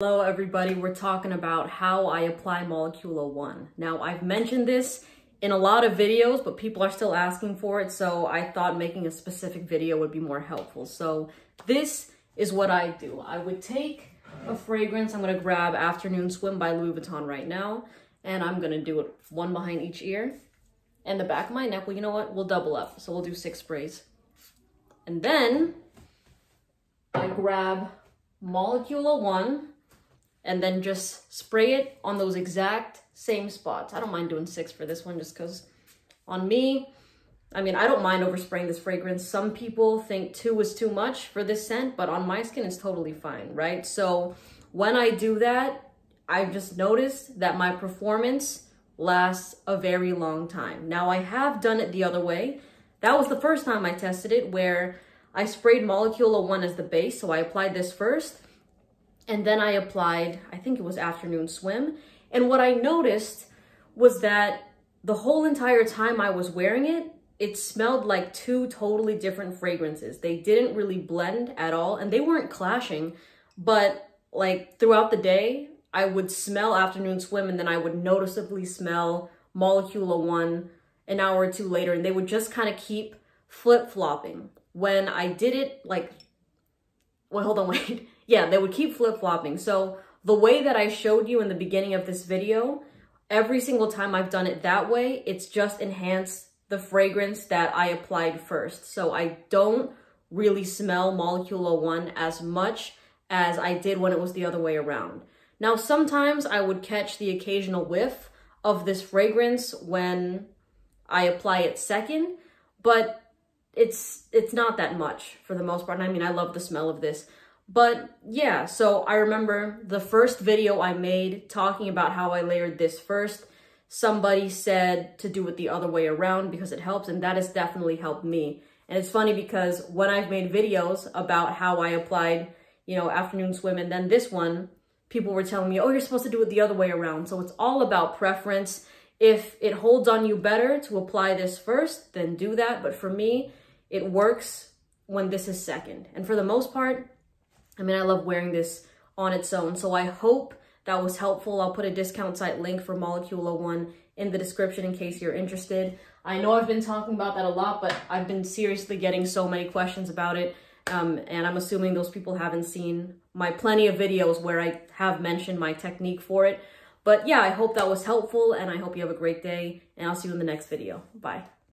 Hello everybody, we're talking about how I apply Molecule 01. Now I've mentioned this in a lot of videos, but people are still asking for it, so I thought making a specific video would be more helpful. So this is what I do. I would take a fragrance, I'm gonna grab Afternoon Swim by Louis Vuitton right now, and I'm gonna do it one behind each ear and the back of my neck. Well, you know what? We'll double up, so we'll do six sprays. And then I grab Molecule 01 and then just spray it on those exact same spots. I don't mind doing six for this one just because on me, I mean, I don't mind overspraying this fragrance. Some people think two is too much for this scent, but on my skin, it's totally fine, right? So when I do that, I've just noticed that my performance lasts a very long time. Now, I have done it the other way. That was the first time I tested it where I sprayed Molecule 01 as the base, so I applied this first, and then I applied, I think it was Afternoon Swim, and what I noticed was that the whole entire time I was wearing it, it smelled like two totally different fragrances. They didn't really blend at all and they weren't clashing, but like throughout the day, I would smell Afternoon Swim and then I would noticeably smell Molecule 01 an hour or two later and they would just kind of keep flip-flopping. When I did it like, well, hold on, wait. Yeah, they would keep flip-flopping. So the way that I showed you in the beginning of this video, every single time I've done it that way, it's just enhanced the fragrance that I applied first. So I don't really smell Molecule 1 as much as I did when it was the other way around. Now, sometimes I would catch the occasional whiff of this fragrance when I apply it second, but it's it's not that much for the most part. And I mean, I love the smell of this. But yeah, so I remember the first video I made talking about how I layered this first, somebody said to do it the other way around because it helps, and that has definitely helped me. And it's funny because when I've made videos about how I applied, you know, afternoon swim and then this one, people were telling me, oh, you're supposed to do it the other way around. So it's all about preference. If it holds on you better to apply this first, then do that. But for me, it works when this is second. And for the most part, I mean, I love wearing this on its own. So I hope that was helpful. I'll put a discount site link for Molecule 01 in the description in case you're interested. I know I've been talking about that a lot, but I've been seriously getting so many questions about it. Um, and I'm assuming those people haven't seen my plenty of videos where I have mentioned my technique for it. But yeah, I hope that was helpful and I hope you have a great day and I'll see you in the next video. Bye.